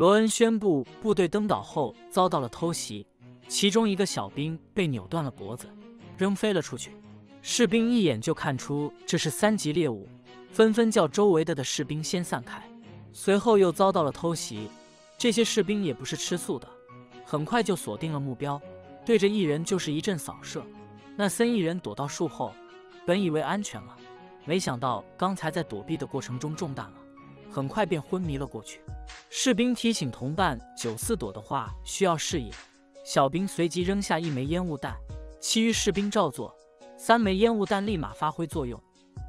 罗恩宣布部队登岛后遭到了偷袭，其中一个小兵被扭断了脖子，扔飞了出去。士兵一眼就看出这是三级猎物，纷纷叫周围的的士兵先散开。随后又遭到了偷袭，这些士兵也不是吃素的，很快就锁定了目标，对着一人就是一阵扫射。那森一人躲到树后，本以为安全了，没想到刚才在躲避的过程中中弹了，很快便昏迷了过去。士兵提醒同伴九四躲的话需要视野，小兵随即扔下一枚烟雾弹，其余士兵照做，三枚烟雾弹立马发挥作用，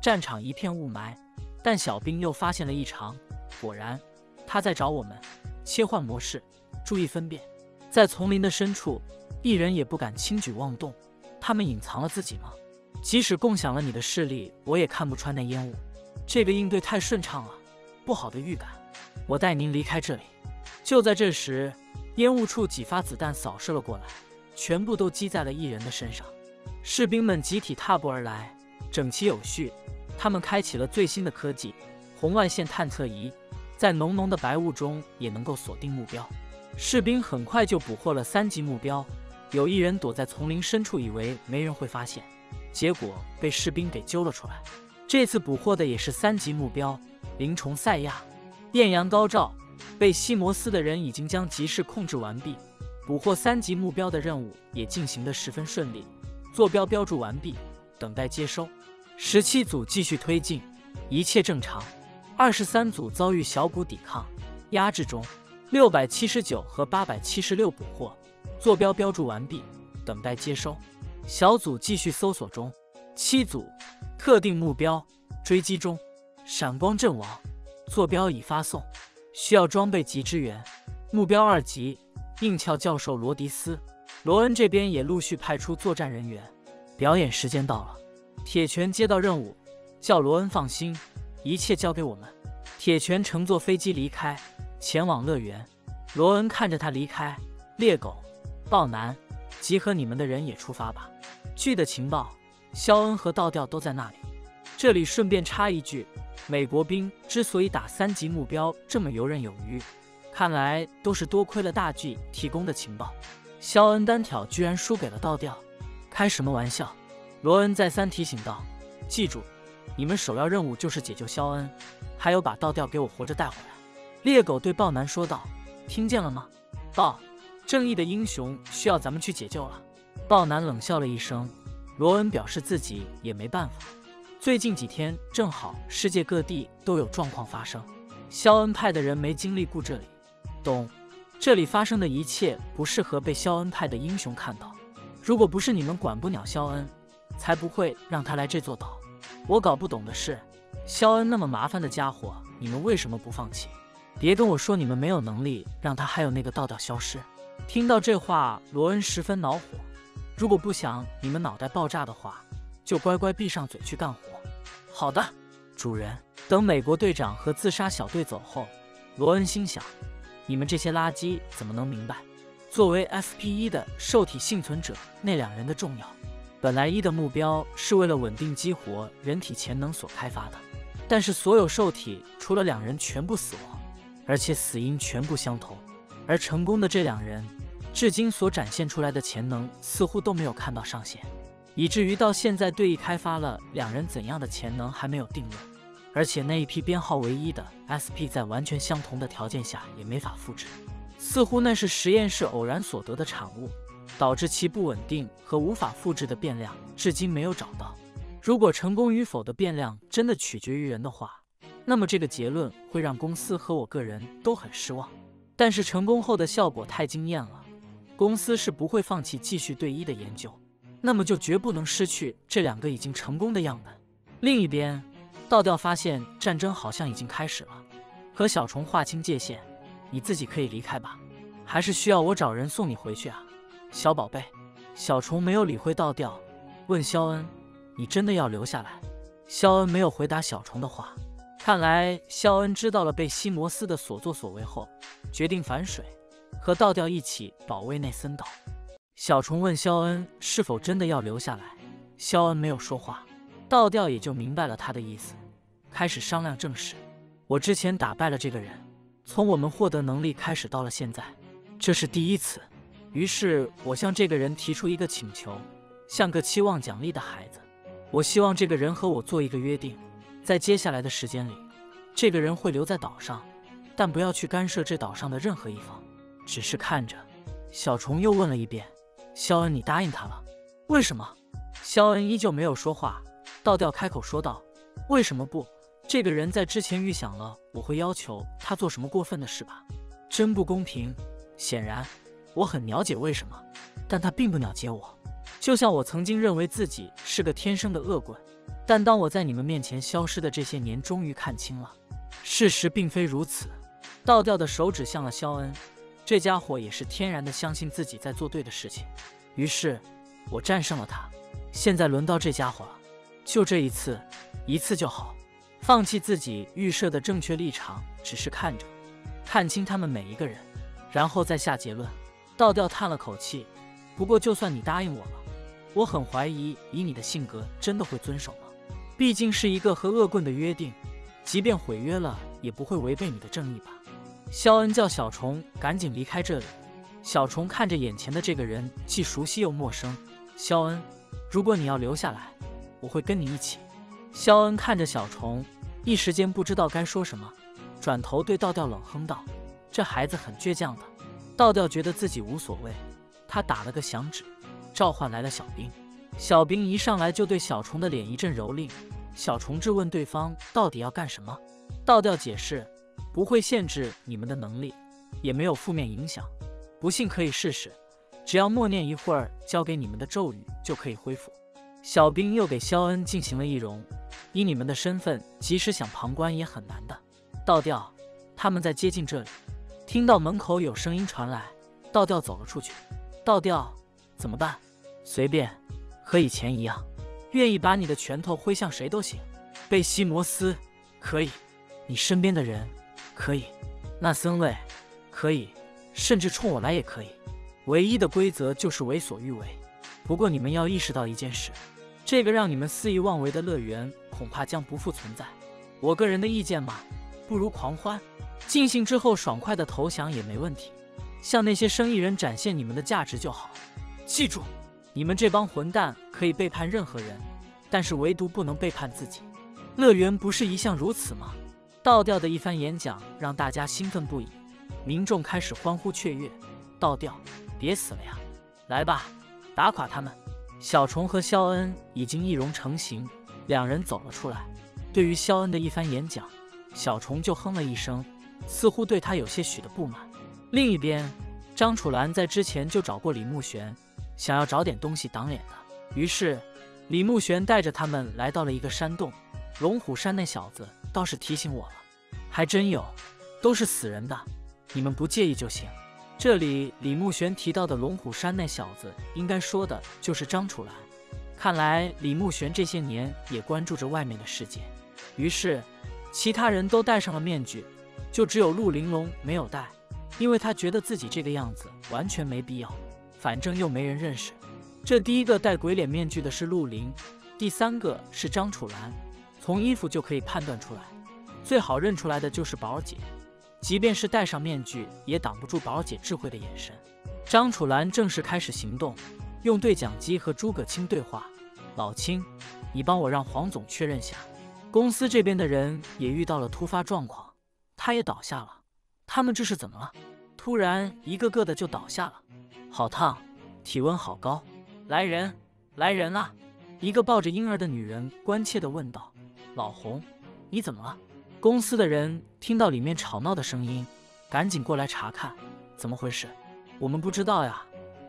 战场一片雾霾。但小兵又发现了异常。果然，他在找我们。切换模式，注意分辨。在丛林的深处，一人也不敢轻举妄动。他们隐藏了自己吗？即使共享了你的视力，我也看不穿那烟雾。这个应对太顺畅了，不好的预感。我带您离开这里。就在这时，烟雾处几发子弹扫射了过来，全部都击在了一人的身上。士兵们集体踏步而来，整齐有序。他们开启了最新的科技——红外线探测仪。在浓浓的白雾中也能够锁定目标，士兵很快就捕获了三级目标。有一人躲在丛林深处，以为没人会发现，结果被士兵给揪了出来。这次捕获的也是三级目标——灵虫赛亚。艳阳高照，被西摩斯的人已经将集市控制完毕，捕获三级目标的任务也进行得十分顺利。坐标标注完毕，等待接收。十七组继续推进，一切正常。二十三组遭遇小股抵抗压制中，六百七十九和八百七十六捕获，坐标标注完毕，等待接收。小组继续搜索中。七组特定目标追击中，闪光阵亡，坐标已发送，需要装备及支援。目标二级硬壳教授罗迪斯，罗恩这边也陆续派出作战人员。表演时间到了，铁拳接到任务，叫罗恩放心。一切交给我们。铁拳乘坐飞机离开，前往乐园。罗恩看着他离开。猎狗、豹男，集合你们的人也出发吧。据的情报，肖恩和倒吊都在那里。这里顺便插一句，美国兵之所以打三级目标这么游刃有余，看来都是多亏了大 G 提供的情报。肖恩单挑居然输给了倒吊，开什么玩笑？罗恩再三提醒道：“记住。”你们首要任务就是解救肖恩，还有把倒吊给我活着带回来。猎狗对豹男说道：“听见了吗？豹，正义的英雄需要咱们去解救了。”豹男冷笑了一声。罗恩表示自己也没办法，最近几天正好世界各地都有状况发生，肖恩派的人没经历过这里。懂？这里发生的一切不适合被肖恩派的英雄看到。如果不是你们管不了肖恩，才不会让他来这座岛。我搞不懂的是，肖恩那么麻烦的家伙，你们为什么不放弃？别跟我说你们没有能力让他还有那个倒吊消失。听到这话，罗恩十分恼火。如果不想你们脑袋爆炸的话，就乖乖闭上嘴去干活。好的，主人。等美国队长和自杀小队走后，罗恩心想：你们这些垃圾怎么能明白，作为 FP 一的受体幸存者，那两人的重要？本来一的目标是为了稳定激活人体潜能所开发的，但是所有受体除了两人全部死亡，而且死因全部相同。而成功的这两人，至今所展现出来的潜能似乎都没有看到上限，以至于到现在对弈开发了两人怎样的潜能还没有定论。而且那一批编号唯一的 SP 在完全相同的条件下也没法复制，似乎那是实验室偶然所得的产物。导致其不稳定和无法复制的变量，至今没有找到。如果成功与否的变量真的取决于人的话，那么这个结论会让公司和我个人都很失望。但是成功后的效果太惊艳了，公司是不会放弃继续对一的研究。那么就绝不能失去这两个已经成功的样本。另一边，倒吊发现战争好像已经开始了，和小虫划清界限，你自己可以离开吧，还是需要我找人送你回去啊？小宝贝，小虫没有理会倒吊，问肖恩：“你真的要留下来？”肖恩没有回答小虫的话。看来肖恩知道了贝西摩斯的所作所为后，决定反水，和倒吊一起保卫内森岛。小虫问肖恩是否真的要留下来，肖恩没有说话，倒吊也就明白了他的意思，开始商量正事。我之前打败了这个人，从我们获得能力开始到了现在，这是第一次。于是我向这个人提出一个请求，像个期望奖励的孩子。我希望这个人和我做一个约定，在接下来的时间里，这个人会留在岛上，但不要去干涉这岛上的任何一方，只是看着。小虫又问了一遍：“肖恩，你答应他了？为什么？”肖恩依旧没有说话。倒吊开口说道：“为什么不？这个人在之前预想了我会要求他做什么过分的事吧？真不公平。显然，我很了解为什么，但他并不了解我。就像我曾经认为自己是个天生的恶棍，但当我在你们面前消失的这些年，终于看清了，事实并非如此。”倒吊的手指向了肖恩。这家伙也是天然的相信自己在做对的事情，于是我战胜了他。现在轮到这家伙了，就这一次，一次就好。放弃自己预设的正确立场，只是看着，看清他们每一个人，然后再下结论。倒吊叹了口气，不过就算你答应我了，我很怀疑以你的性格真的会遵守吗？毕竟是一个和恶棍的约定，即便毁约了，也不会违背你的正义吧。肖恩叫小虫赶紧离开这里。小虫看着眼前的这个人，既熟悉又陌生。肖恩，如果你要留下来，我会跟你一起。肖恩看着小虫，一时间不知道该说什么，转头对倒吊冷哼道：“这孩子很倔强的。”倒吊觉得自己无所谓，他打了个响指，召唤来了小兵。小兵一上来就对小虫的脸一阵蹂躏。小虫质问对方到底要干什么，倒吊解释。不会限制你们的能力，也没有负面影响。不信可以试试，只要默念一会儿教给你们的咒语，就可以恢复。小兵又给肖恩进行了易容，以你们的身份，即使想旁观也很难的。倒吊，他们在接近这里，听到门口有声音传来，倒吊走了出去。倒吊，怎么办？随便，和以前一样，愿意把你的拳头挥向谁都行。贝西摩斯，可以，你身边的人。可以，那森位可以，甚至冲我来也可以。唯一的规则就是为所欲为。不过你们要意识到一件事，这个让你们肆意妄为的乐园恐怕将不复存在。我个人的意见嘛，不如狂欢，尽兴之后爽快的投降也没问题。向那些生意人展现你们的价值就好。记住，你们这帮混蛋可以背叛任何人，但是唯独不能背叛自己。乐园不是一向如此吗？倒吊的一番演讲让大家兴奋不已，民众开始欢呼雀跃。倒吊，别死了呀！来吧，打垮他们！小虫和肖恩已经易容成型，两人走了出来。对于肖恩的一番演讲，小虫就哼了一声，似乎对他有些许的不满。另一边，张楚岚在之前就找过李慕玄，想要找点东西挡脸的。于是，李慕玄带着他们来到了一个山洞。龙虎山那小子。倒是提醒我了，还真有，都是死人的，你们不介意就行。这里李慕玄提到的龙虎山那小子，应该说的就是张楚岚。看来李慕玄这些年也关注着外面的世界。于是，其他人都戴上了面具，就只有陆玲珑没有戴，因为他觉得自己这个样子完全没必要，反正又没人认识。这第一个戴鬼脸面具的是陆林，第三个是张楚岚。从衣服就可以判断出来，最好认出来的就是宝儿姐。即便是戴上面具，也挡不住宝儿姐智慧的眼神。张楚岚正式开始行动，用对讲机和诸葛青对话：“老青，你帮我让黄总确认下，公司这边的人也遇到了突发状况，他也倒下了。他们这是怎么了？突然一个个的就倒下了，好烫，体温好高。来人，来人啊！”一个抱着婴儿的女人关切地问道。老黄，你怎么了？公司的人听到里面吵闹的声音，赶紧过来查看，怎么回事？我们不知道呀。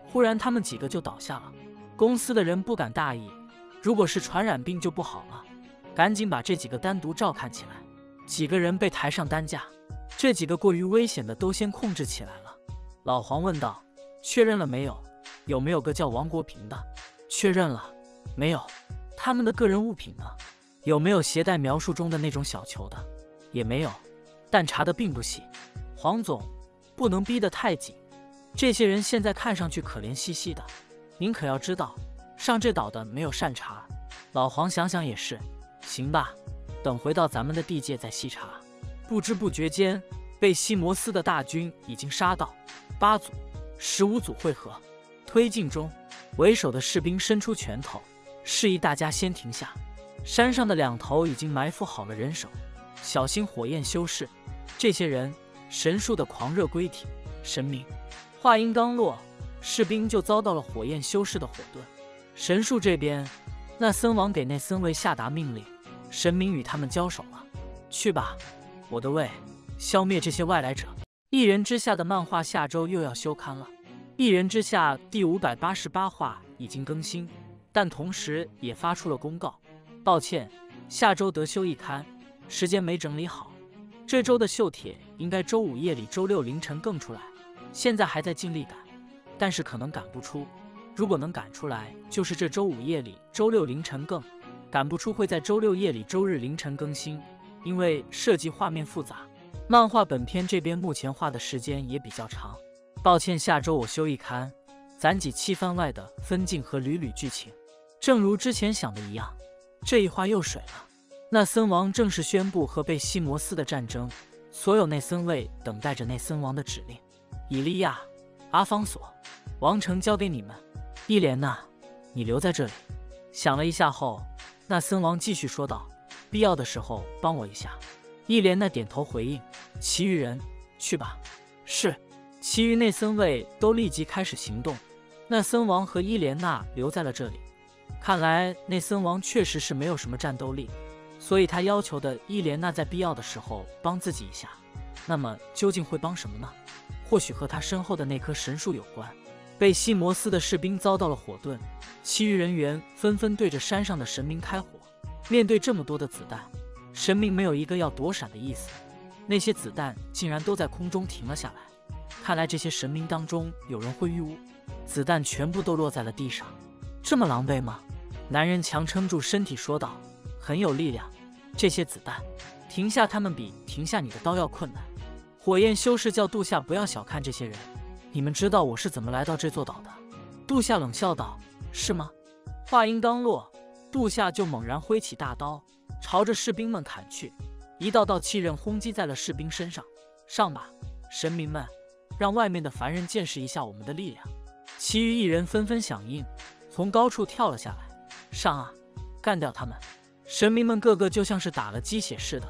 忽然他们几个就倒下了，公司的人不敢大意，如果是传染病就不好了，赶紧把这几个单独照看起来。几个人被抬上担架，这几个过于危险的都先控制起来了。老黄问道：“确认了没有？有没有个叫王国平的？”确认了，没有。他们的个人物品呢？有没有携带描述中的那种小球的？也没有，但查的并不细。黄总，不能逼得太紧。这些人现在看上去可怜兮兮的，您可要知道，上这岛的没有善茬。老黄想想也是，行吧，等回到咱们的地界再细查。不知不觉间，贝西摩斯的大军已经杀到，八组、十五组汇合，推进中。为首的士兵伸出拳头，示意大家先停下。山上的两头已经埋伏好了人手，小心火焰修士。这些人神树的狂热归体神明。话音刚落，士兵就遭到了火焰修士的火盾。神树这边，那森王给那森卫下达命令，神明与他们交手了。去吧，我的卫，消灭这些外来者。一人之下的漫画下周又要休刊了。一人之下第五百八十八话已经更新，但同时也发出了公告。抱歉，下周得休一刊，时间没整理好。这周的秀帖应该周五夜里、周六凌晨更出来，现在还在尽力赶，但是可能赶不出。如果能赶出来，就是这周五夜里、周六凌晨更；赶不出，会在周六夜里、周日凌晨更新。因为设计画面复杂，漫画本片这边目前画的时间也比较长。抱歉，下周我休一刊，攒几期番外的分镜和缕缕剧情。正如之前想的一样，这一话又水了。那森王正式宣布和贝西摩斯的战争，所有内森卫等待着内森王的指令。以利亚、阿方索、王城交给你们。伊莲娜，你留在这里。想了一下后，那森王继续说道：“必要的时候帮我一下。”伊莲娜点头回应。其余人去吧。是。其余内森卫都立即开始行动，那森王和伊莲娜留在了这里。看来内森王确实是没有什么战斗力，所以他要求的伊莲娜在必要的时候帮自己一下。那么究竟会帮什么呢？或许和他身后的那棵神树有关。贝西摩斯的士兵遭到了火盾，其余人员纷纷对着山上的神明开火。面对这么多的子弹，神明没有一个要躲闪的意思，那些子弹竟然都在空中停了下来。看来这些神明当中有人会御物，子弹全部都落在了地上，这么狼狈吗？男人强撑住身体说道：“很有力量，这些子弹停下他们比停下你的刀要困难。”火焰修士叫杜夏不要小看这些人，你们知道我是怎么来到这座岛的？杜夏冷笑道：“是吗？”话音刚落，杜夏就猛然挥起大刀，朝着士兵们砍去，一道道气刃轰击在了士兵身上。上吧，神明们！让外面的凡人见识一下我们的力量。其余一人纷纷响应，从高处跳了下来。上啊，干掉他们！神明们个个就像是打了鸡血似的，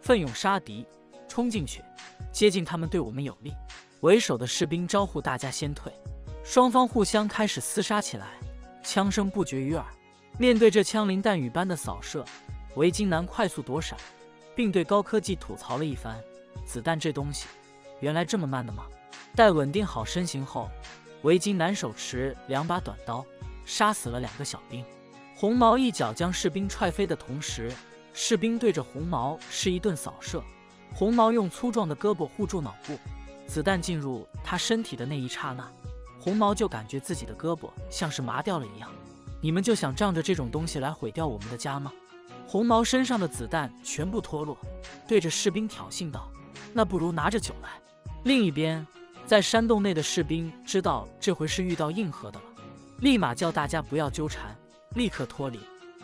奋勇杀敌，冲进去，接近他们对我们有利。为首的士兵招呼大家先退，双方互相开始厮杀起来，枪声不绝于耳。面对这枪林弹雨般的扫射，维京男快速躲闪，并对高科技吐槽了一番：子弹这东西，原来这么慢的吗？待稳定好身形后，维京男手持两把短刀，杀死了两个小兵。红毛一脚将士兵踹飞的同时，士兵对着红毛是一顿扫射。红毛用粗壮的胳膊护住脑部，子弹进入他身体的那一刹那，红毛就感觉自己的胳膊像是麻掉了一样。你们就想仗着这种东西来毁掉我们的家吗？红毛身上的子弹全部脱落，对着士兵挑衅道：“那不如拿着酒来。”另一边。在山洞内的士兵知道这回是遇到硬核的了，立马叫大家不要纠缠，立刻脱离，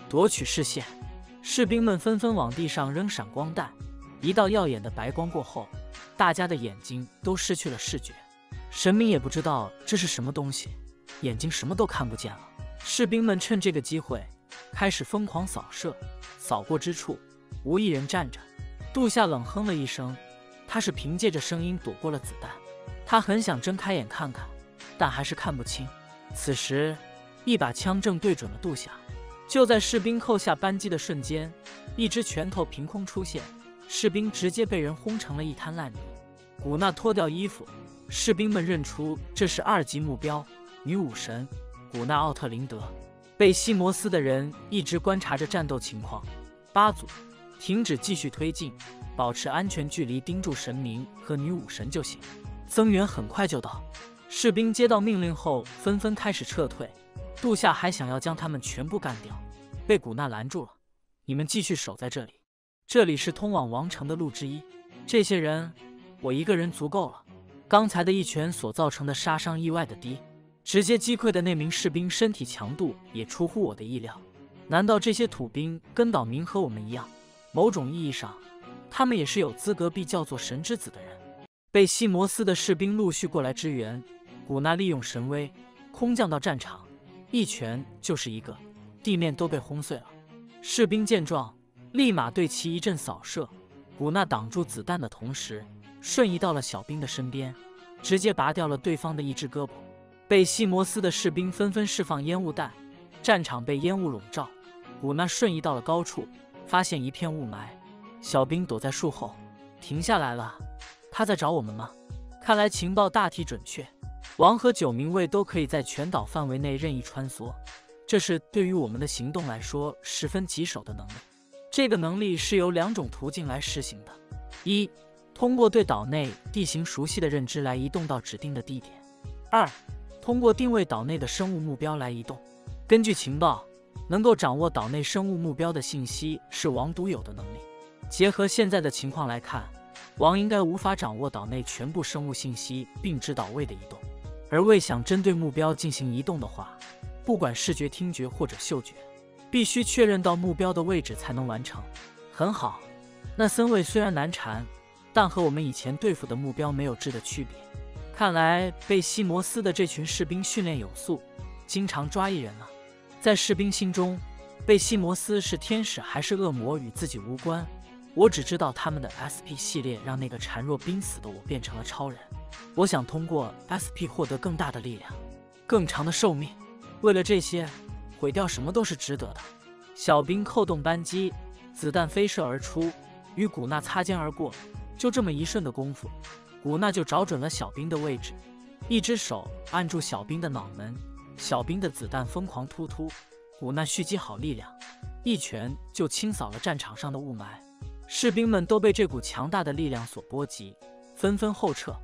夺取视线。士兵们纷纷往地上扔闪光弹，一道耀眼的白光过后，大家的眼睛都失去了视觉。神明也不知道这是什么东西，眼睛什么都看不见了。士兵们趁这个机会开始疯狂扫射，扫过之处无一人站着。杜夏冷哼了一声，他是凭借着声音躲过了子弹。他很想睁开眼看看，但还是看不清。此时，一把枪正对准了杜夏。就在士兵扣下扳机的瞬间，一只拳头凭空出现，士兵直接被人轰成了一滩烂泥。古娜脱掉衣服，士兵们认出这是二级目标女武神古娜奥特林德。被西摩斯的人一直观察着战斗情况。八组，停止继续推进，保持安全距离，盯住神明和女武神就行。增援很快就到，士兵接到命令后纷纷开始撤退。杜夏还想要将他们全部干掉，被古娜拦住了。你们继续守在这里，这里是通往王城的路之一。这些人，我一个人足够了。刚才的一拳所造成的杀伤意外的低，直接击溃的那名士兵身体强度也出乎我的意料。难道这些土兵跟岛民和我们一样？某种意义上，他们也是有资格被叫做神之子的人。被西摩斯的士兵陆续过来支援。古娜利用神威空降到战场，一拳就是一个，地面都被轰碎了。士兵见状，立马对其一阵扫射。古娜挡住子弹的同时，瞬移到了小兵的身边，直接拔掉了对方的一只胳膊。贝西摩斯的士兵纷纷释放烟雾弹，战场被烟雾笼罩。古娜瞬移到了高处，发现一片雾霾，小兵躲在树后，停下来了。他在找我们吗？看来情报大体准确，王和九名卫都可以在全岛范围内任意穿梭，这是对于我们的行动来说十分棘手的能力。这个能力是由两种途径来实行的：一，通过对岛内地形熟悉的认知来移动到指定的地点；二，通过定位岛内的生物目标来移动。根据情报，能够掌握岛内生物目标的信息是王独有的能力。结合现在的情况来看，王应该无法掌握岛内全部生物信息并知岛位的移动。而未想针对目标进行移动的话，不管视觉、听觉或者嗅觉。必须确认到目标的位置才能完成。很好，那森卫虽然难缠，但和我们以前对付的目标没有质的区别。看来贝西摩斯的这群士兵训练有素，经常抓一人啊。在士兵心中，贝西摩斯是天使还是恶魔与自己无关。我只知道他们的 SP 系列让那个孱弱濒死的我变成了超人。我想通过 SP 获得更大的力量，更长的寿命。为了这些。毁掉什么都是值得的。小兵扣动扳机，子弹飞射而出，与古娜擦肩而过。就这么一瞬的功夫，古娜就找准了小兵的位置，一只手按住小兵的脑门，小兵的子弹疯狂突突。古娜蓄积好力量，一拳就清扫了战场上的雾霾。士兵们都被这股强大的力量所波及，纷纷后撤，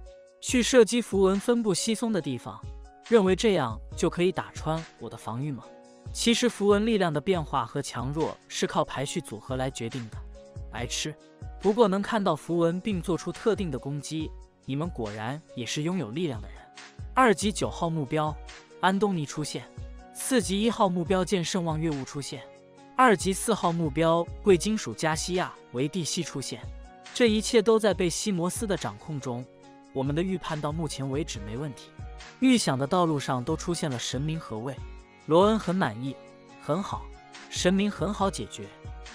去射击符文分布稀松的地方，认为这样就可以打穿我的防御吗？其实符文力量的变化和强弱是靠排序组合来决定的，白痴。不过能看到符文并做出特定的攻击，你们果然也是拥有力量的人。二级九号目标安东尼出现，四级一号目标剑圣望月雾出现，二级四号目标贵金属加西亚维蒂西出现。这一切都在贝西摩斯的掌控中。我们的预判到目前为止没问题，预想的道路上都出现了神明和位。罗恩很满意，很好，神明很好解决。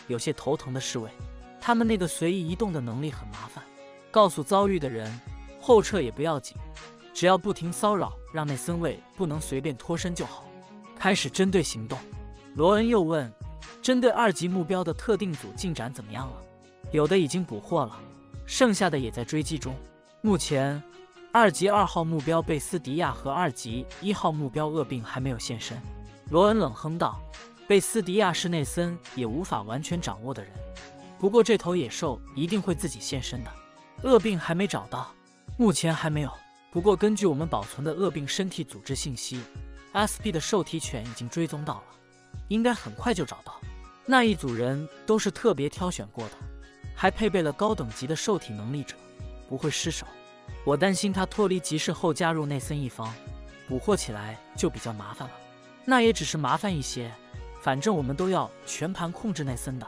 有些头疼的侍卫，他们那个随意移动的能力很麻烦。告诉遭遇的人，后撤也不要紧，只要不停骚扰，让那森卫不能随便脱身就好。开始针对行动。罗恩又问：针对二级目标的特定组进展怎么样了？有的已经捕获了，剩下的也在追击中。目前，二级二号目标贝斯迪亚和二级一号目标恶病还没有现身。罗恩冷哼道：“贝斯迪亚是内森也无法完全掌握的人，不过这头野兽一定会自己现身的。恶病还没找到，目前还没有。不过根据我们保存的恶病身体组织信息，SP 的受体犬已经追踪到了，应该很快就找到。那一组人都是特别挑选过的，还配备了高等级的受体能力者，不会失手。我担心他脱离集市后加入内森一方，捕获起来就比较麻烦了。”那也只是麻烦一些，反正我们都要全盘控制内森的，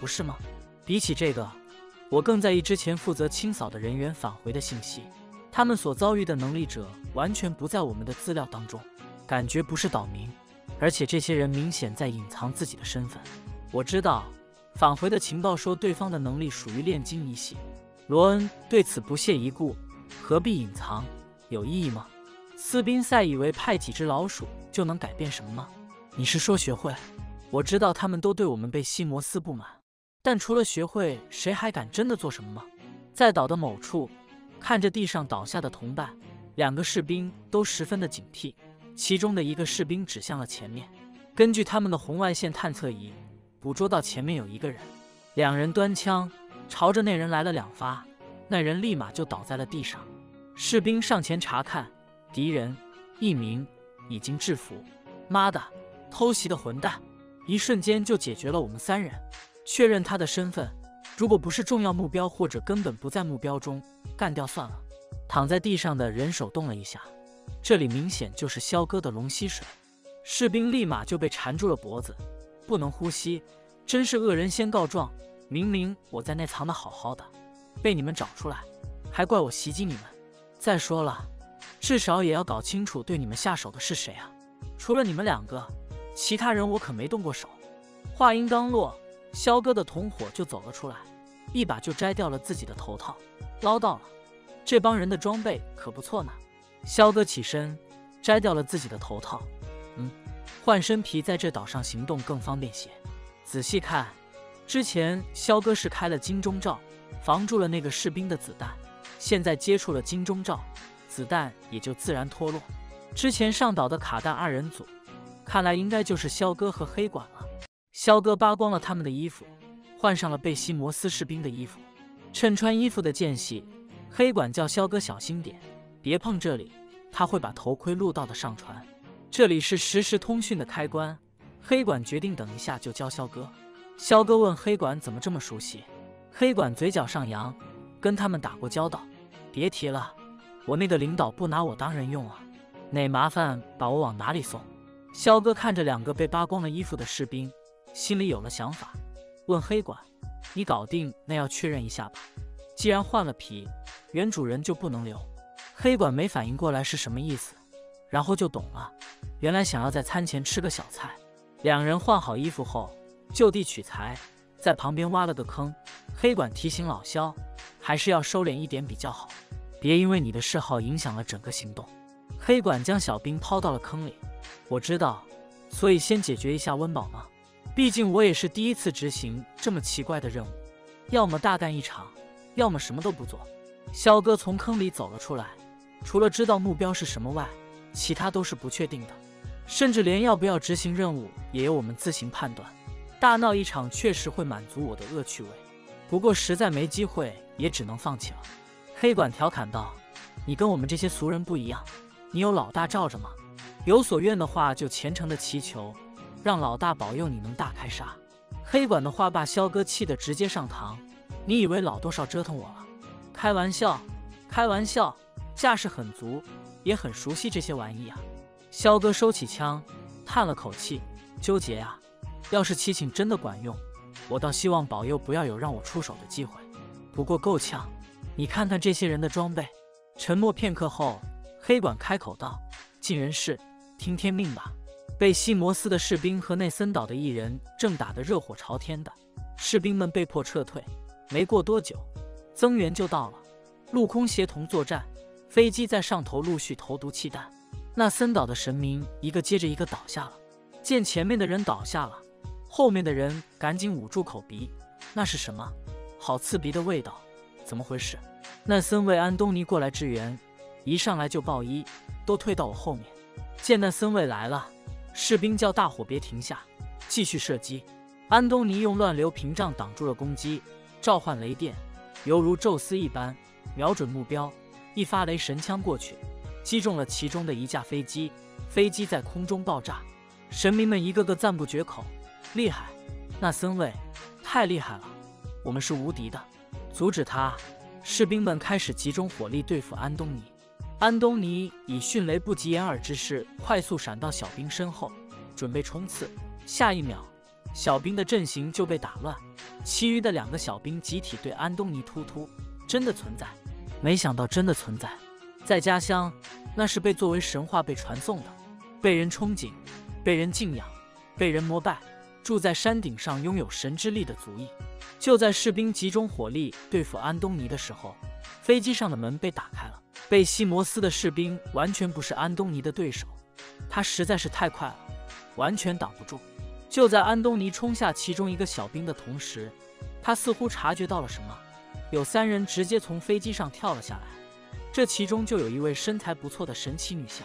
不是吗？比起这个，我更在意之前负责清扫的人员返回的信息。他们所遭遇的能力者完全不在我们的资料当中，感觉不是岛民，而且这些人明显在隐藏自己的身份。我知道返回的情报说对方的能力属于炼金一系，罗恩对此不屑一顾，何必隐藏？有意义吗？斯宾塞以为派几只老鼠就能改变什么吗？你是说学会？我知道他们都对我们贝西摩斯不满，但除了学会，谁还敢真的做什么吗？在岛的某处，看着地上倒下的同伴，两个士兵都十分的警惕。其中的一个士兵指向了前面，根据他们的红外线探测仪，捕捉到前面有一个人。两人端枪朝着那人来了两发，那人立马就倒在了地上。士兵上前查看。敌人一名已经制服，妈的，偷袭的混蛋！一瞬间就解决了我们三人。确认他的身份，如果不是重要目标或者根本不在目标中，干掉算了。躺在地上的人手动了一下，这里明显就是肖哥的龙吸水。士兵立马就被缠住了脖子，不能呼吸。真是恶人先告状，明明我在那藏的好好的，被你们找出来，还怪我袭击你们。再说了，至少也要搞清楚对你们下手的是谁啊！除了你们两个，其他人我可没动过手。话音刚落，肖哥的同伙就走了出来，一把就摘掉了自己的头套，唠叨了：“这帮人的装备可不错呢。”肖哥起身摘掉了自己的头套，嗯，换身皮在这岛上行动更方便些。仔细看，之前肖哥是开了金钟罩，防住了那个士兵的子弹。现在接触了金钟罩，子弹也就自然脱落。之前上岛的卡弹二人组，看来应该就是肖哥和黑管了。肖哥扒光了他们的衣服，换上了贝西摩斯士兵的衣服。趁穿衣服的间隙，黑管叫肖哥小心点，别碰这里，他会把头盔录到的上传。这里是实时通讯的开关。黑管决定等一下就教肖哥。肖哥问黑管怎么这么熟悉，黑管嘴角上扬，跟他们打过交道。别提了，我那个领导不拿我当人用啊，哪麻烦把我往哪里送？肖哥看着两个被扒光了衣服的士兵，心里有了想法，问黑管：“你搞定那要确认一下吧？既然换了皮，原主人就不能留。”黑管没反应过来是什么意思，然后就懂了，原来想要在餐前吃个小菜。两人换好衣服后，就地取材，在旁边挖了个坑。黑管提醒老肖。还是要收敛一点比较好，别因为你的嗜好影响了整个行动。黑管将小兵抛到了坑里，我知道，所以先解决一下温饱嘛。毕竟我也是第一次执行这么奇怪的任务，要么大干一场，要么什么都不做。肖哥从坑里走了出来，除了知道目标是什么外，其他都是不确定的，甚至连要不要执行任务也由我们自行判断。大闹一场确实会满足我的恶趣味，不过实在没机会。也只能放弃了。黑管调侃道：“你跟我们这些俗人不一样，你有老大罩着吗？有所愿的话，就虔诚的祈求，让老大保佑你能大开杀。”黑管的话把肖哥气得直接上膛。你以为老多少折腾我了？开玩笑，开玩笑，架势很足，也很熟悉这些玩意啊。肖哥收起枪，叹了口气，纠结呀。要是七请真的管用，我倒希望保佑不要有让我出手的机会。不过够呛，你看看这些人的装备。沉默片刻后，黑管开口道：“尽人事，听天命吧。”被西摩斯的士兵和内森岛的艺人正打得热火朝天的，士兵们被迫撤退。没过多久，增援就到了，陆空协同作战，飞机在上头陆续投毒气弹。那森岛的神明一个接着一个倒下了。见前面的人倒下了，后面的人赶紧捂住口鼻。那是什么？好刺鼻的味道，怎么回事？那森卫安东尼过来支援，一上来就爆衣，都退到我后面。见那森卫来了，士兵叫大伙别停下，继续射击。安东尼用乱流屏障挡住了攻击，召唤雷电，犹如宙斯一般，瞄准目标，一发雷神枪过去，击中了其中的一架飞机，飞机在空中爆炸。神明们一个个赞不绝口，厉害！那森卫太厉害了。我们是无敌的，阻止他！士兵们开始集中火力对付安东尼。安东尼以迅雷不及掩耳之势快速闪到小兵身后，准备冲刺。下一秒，小兵的阵型就被打乱，其余的两个小兵集体对安东尼突突。真的存在？没想到真的存在。在家乡，那是被作为神话被传颂的，被人憧憬，被人敬仰，被人膜拜。住在山顶上，拥有神之力的族裔。就在士兵集中火力对付安东尼的时候，飞机上的门被打开了。贝西摩斯的士兵完全不是安东尼的对手，他实在是太快了，完全挡不住。就在安东尼冲下其中一个小兵的同时，他似乎察觉到了什么，有三人直接从飞机上跳了下来，这其中就有一位身材不错的神奇女侠。